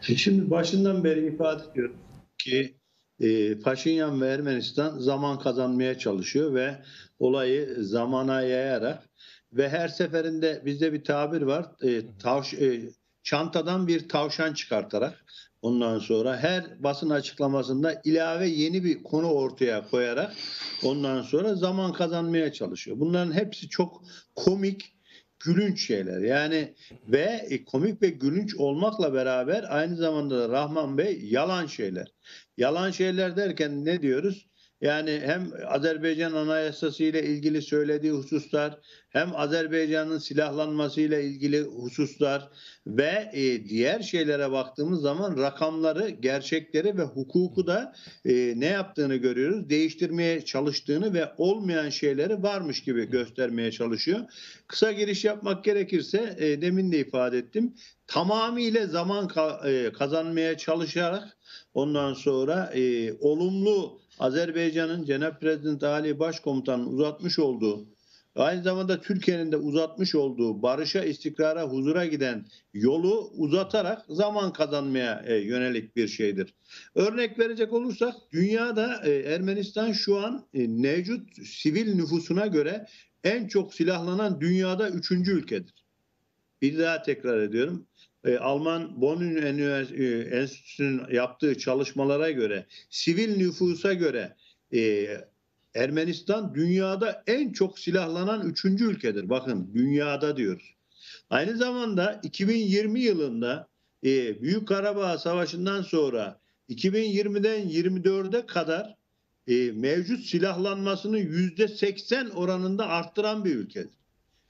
Şimdi başından beri ifade ediyorum ki e, Paşinyan ve Ermenistan zaman kazanmaya çalışıyor ve olayı zamana yayarak ve her seferinde bizde bir tabir var. E, tavş, e, çantadan bir tavşan çıkartarak ondan sonra her basın açıklamasında ilave yeni bir konu ortaya koyarak ondan sonra zaman kazanmaya çalışıyor. Bunların hepsi çok komik, gülünç şeyler. Yani ve e, komik ve gülünç olmakla beraber aynı zamanda da Rahman Bey yalan şeyler. Yalan şeyler derken ne diyoruz? Yani hem Azerbaycan Anayasası ile ilgili söylediği hususlar, hem Azerbaycan'ın silahlanması ile ilgili hususlar ve e, diğer şeylere baktığımız zaman rakamları, gerçekleri ve hukuku da e, ne yaptığını görüyoruz. Değiştirmeye çalıştığını ve olmayan şeyleri varmış gibi göstermeye çalışıyor. Kısa giriş yapmak gerekirse e, demin de ifade ettim. Tamamıyla zaman e, kazanmaya çalışarak ondan sonra e, olumlu Azerbaycan'ın Cenab Prezident Ali Başkomutan'ın uzatmış olduğu aynı zamanda Türkiye'nin de uzatmış olduğu barışa, istikrara, huzura giden yolu uzatarak zaman kazanmaya e, yönelik bir şeydir. Örnek verecek olursak dünyada e, Ermenistan şu an e, mevcut sivil nüfusuna göre en çok silahlanan dünyada üçüncü ülkedir. Bir daha tekrar ediyorum. E, Alman Bonn e, Enstitüsü'nün yaptığı çalışmalara göre sivil nüfusa göre e, Ermenistan dünyada en çok silahlanan üçüncü ülkedir. Bakın dünyada diyoruz. Aynı zamanda 2020 yılında e, Büyük Karabağ Savaşı'ndan sonra 2020'den 24'e kadar e, mevcut silahlanmasını yüzde 80 oranında arttıran bir ülkedir.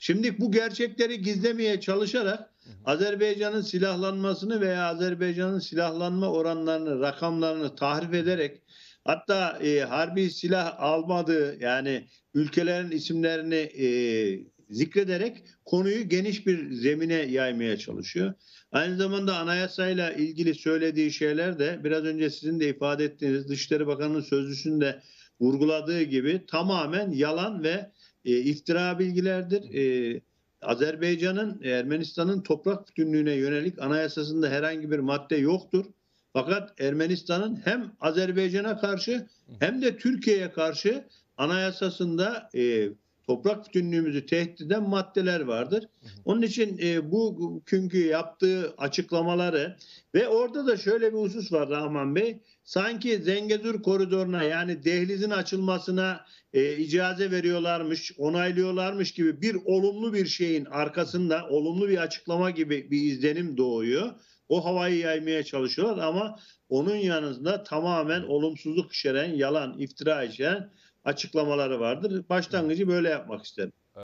Şimdi bu gerçekleri gizlemeye çalışarak Azerbaycan'ın silahlanmasını veya Azerbaycan'ın silahlanma oranlarını, rakamlarını tahrif ederek hatta e, harbi silah almadığı yani ülkelerin isimlerini e, zikrederek konuyu geniş bir zemine yaymaya çalışıyor. Aynı zamanda anayasayla ilgili söylediği şeyler de biraz önce sizin de ifade ettiğiniz Dışişleri Bakanı'nın sözcüsünde vurguladığı gibi tamamen yalan ve e, iftira bilgilerdir. E, Azerbaycan'ın Ermenistan'ın toprak bütünlüğüne yönelik anayasasında herhangi bir madde yoktur. Fakat Ermenistan'ın hem Azerbaycan'a karşı hem de Türkiye'ye karşı anayasasında e, toprak bütünlüğümüzü tehdit eden maddeler vardır. Onun için e, bu çünkü yaptığı açıklamaları ve orada da şöyle bir husus var Rahman Bey. Sanki Zengezur koridoruna yani dehlizin açılmasına e, icaze veriyorlarmış, onaylıyorlarmış gibi bir olumlu bir şeyin arkasında olumlu bir açıklama gibi bir izlenim doğuyor. O havayı yaymaya çalışıyorlar ama onun yanında tamamen olumsuzluk içeren, yalan, iftira içeren açıklamaları vardır. Başlangıcı böyle yapmak isterim.